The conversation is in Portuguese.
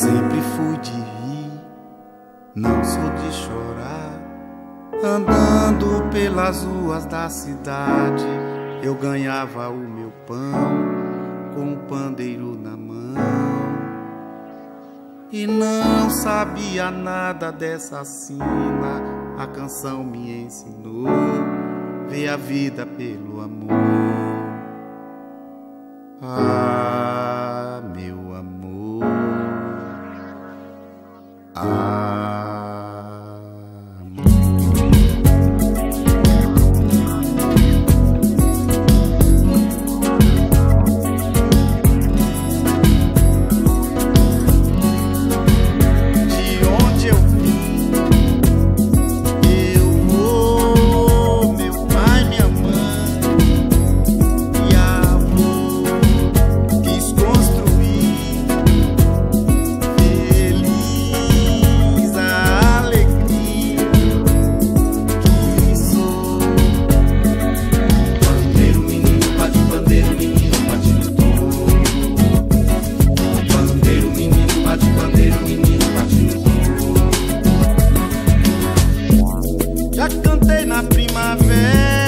Sempre fui de rir, não sou de chorar. Andando pelas ruas da cidade, eu ganhava o meu pão com o pandeiro na mão. E não sabia nada dessa sina, a canção me ensinou. Ver a vida pelo amor. Ah, meu amor. Ah. voltei na primavera.